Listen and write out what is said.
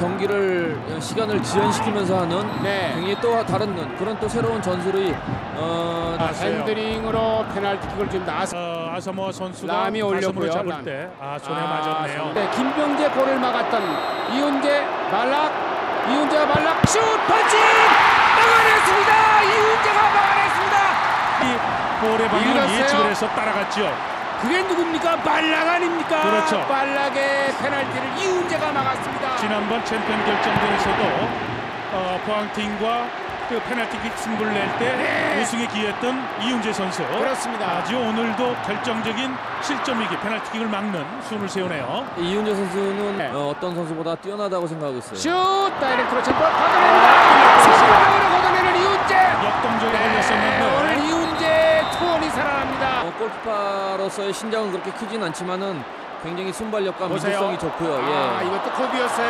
경기를 어, 시간을 지연시키면서 하는 네. 굉장히 또 다른 그런 또 새로운 전술의 어, 아. 핸드링으로 페널티킥을 지금 나왔. 어, 아사모아 선수가 람이 가슴으로 올렸고요. 잡을 람. 때 아, 손에 아, 맞았네요. 네, 김병재 골을 막았던 이훈재 말락 이훈재가 말락 슛 펀칭 막아냈습니다. 이훈재가 막아냈습니다. 이 방향을 읽었어요? 예측을 해서 따라갔죠. 그게 누굽니까? 말락 아닙니까? 그렇죠. 말락의 페널티를 이훈재가 막았습니다. 지난번 챔피언 결정전에서도 어, 포항팀과 그 페널티킥 승부를 낼때 네. 우승에 기여했던 이훈재 선수. 그렇습니다. 아주 오늘도 결정적인 실점이기 페널티킥을 막는 수훈을 세우네요. 이윤재 선수는 네. 어, 어떤 선수보다 뛰어나다고 생각하고 있어요. 슛 다이렉트로 챔버 걷어냅니다. 성공적으로 걷어내는 이훈재. 역동적으로 네, 걸렸었는데 오늘 이훈재 투혼이 살아납니다. 어, 골키퍼로서의 신장은 그렇게 크진 않지만은 굉장히 순발력과. 민주성이 좋고요. 아, 예. 이것도 코비였어요.